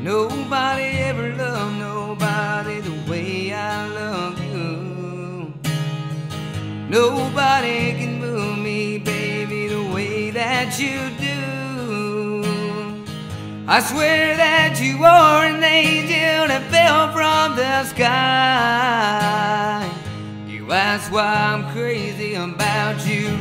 Nobody ever loved nobody the way I love you. Nobody can move me, baby, the way that you do. I swear that you are an angel that fell from the sky. You ask why I'm crazy about you,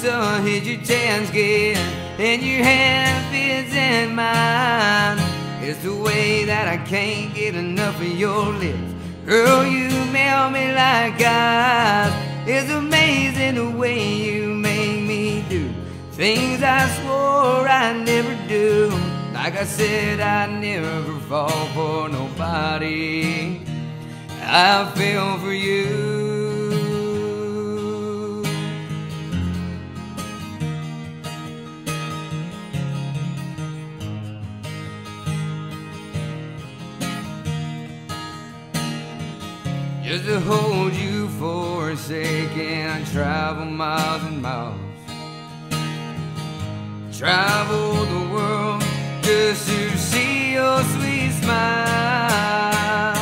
sun hits your tan skin and your hand fits in mine. It's the way that I can't get enough of your lips. Girl, you melt me like ice. It's amazing the way you make me do things I swore I'd never do. Like I said, I'd never fall for nobody. I fell for you. Just to hold you for a second, I travel miles and miles. Travel the world just to see your sweet smile.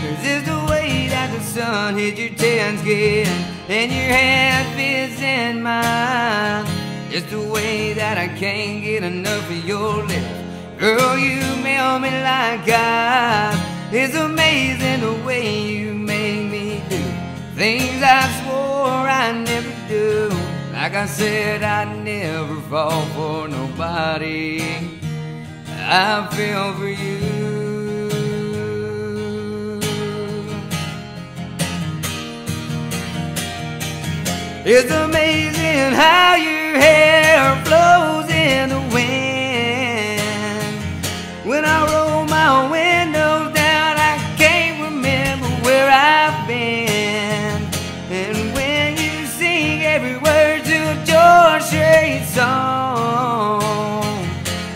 Cause it's the way that the sun hits your tan skin and your hand fits in mine. It's the way that I can't get enough of your lips. Girl, you melt me like ice. It's amazing things I swore I'd never do. Like I said, I'd never fall for nobody. I feel for you. It's amazing how you hair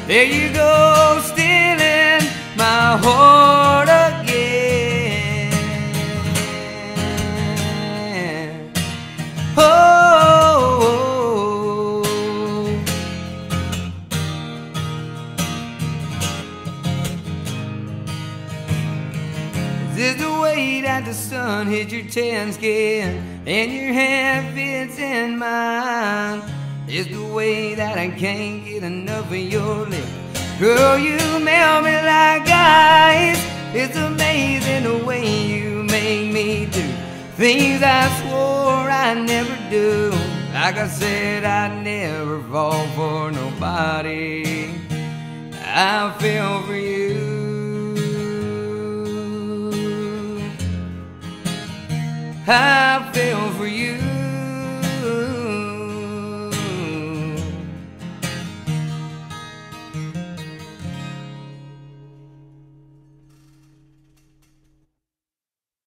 there you go, stealing my heart again. Oh. This is the way that the sun hits your tan skin and your hand fits in mine. It's the way that I can't get enough of your lips. Girl, you melt me like ice. It's amazing the way you make me do things I swore I'd never do. Like I said, I'd never fall for nobody. I feel for you. I